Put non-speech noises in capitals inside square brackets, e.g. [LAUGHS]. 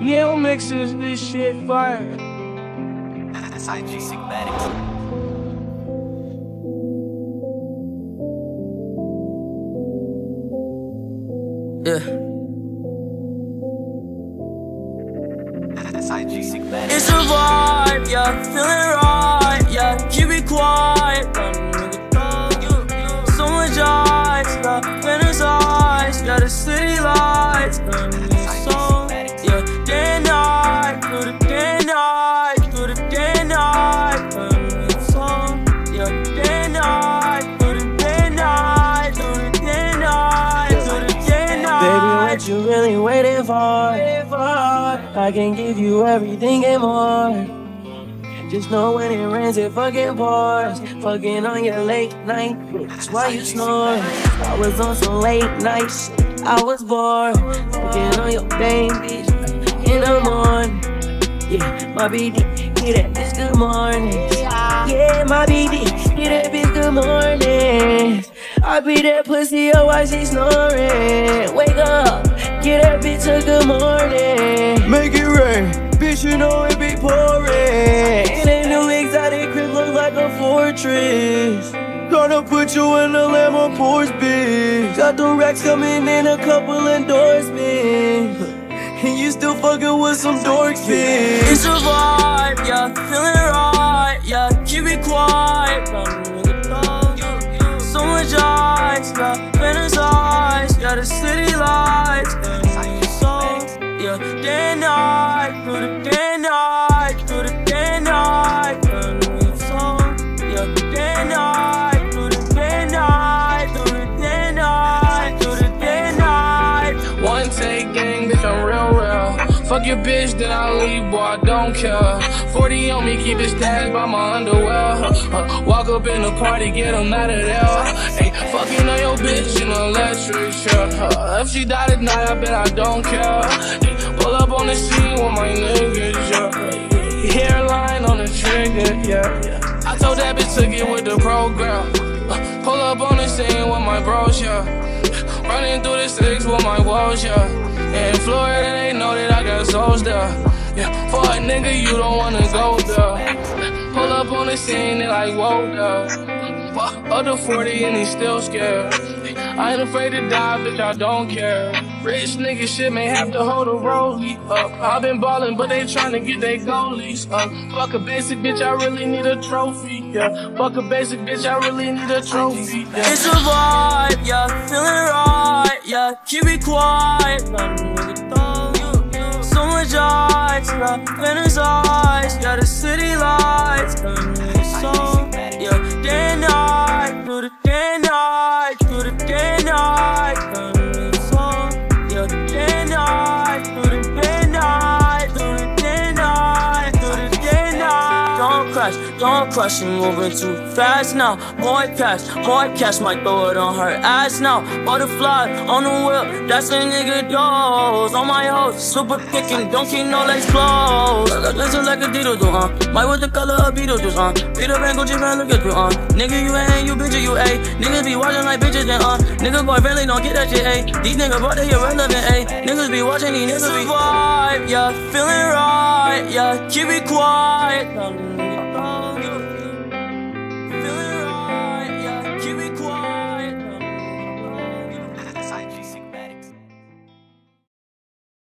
NeøMixes this shit fire. That's IG Sigmatic. Yeah. That's IG Sigmatic. It's a vibe, yeah, feeling right, yeah, keep it quiet. So much ice, got fantasize, got the city lights, you really waiting for? I can give you everything and more. Just know when it rains, it fucking pours. Fucking on your late night, that's why you snore. I was on some late night shit, I was bored. Fucking on your bitch, in the morning. Yeah, my BD, get that bitch good morning. Yeah, my BD, get that bitch good morning. I be that pussy oh, up while she snoring. Wake up, get that bitch a good morning. Make it rain, bitch, you know it be pouring. In a new exotic crib, look like a fortress. Gonna put you in a lemon Porsche, bitch. Got the racks coming in a couple endorsements. [LAUGHS] And you still fucking with some dorks, bitch. It's a vibe, yeah, the city lights, yeah, day and night, through the day Fuck your bitch, then I leave, boy, I don't care. 40 on me, keep it stashed by my underwear. Uh, walk up in the party, get them out of there. Hey, fucking on your bitch in electric chair. Uh, if she died tonight, I bet I don't care. Pull up on the scene with my niggas, yeah. Hairline on the trigger, yeah, yeah. I told that bitch to get with the program. Uh, pull up on the scene with my bros, yeah. Running through the six with my walls, yeah. In Florida, they know that I got souls there. Yeah, for a nigga, you don't wanna go there. Pull up on the scene, they like, whoa, there. Fuck other 40 and he still scared. I ain't afraid to die, bitch, I don't care. Rich nigga shit may have to hold a rollie up. i been ballin', but they tryna get their goalies up. Fuck a basic bitch, I really need a trophy. Yeah, fuck a basic bitch, I really need a trophy. Yeah. It's a vibe, yeah, feeling right, yeah, keep it quiet. So much yeah, fantasize, yeah, the city lights, crash, don't moving too fast now. More cash, more cash, might throw it on her ass now. Butterfly on the wheel, that's a nigga dose. On my hoes, super kicking, don't keep no legs closed. Listen like a Dito do, uh. Might with the color of Beetlejuice, uh. Peter Van Gucci man, look at you. Nigga, you ain't, you bitch, you A. Niggas be watching like bitches, then, uh. Nigga boy really don't get that shit, A. These niggas, bro, they irrelevant, A. Niggas be watching, these niggas vibe, yeah, feeling right, yeah, keep it quiet.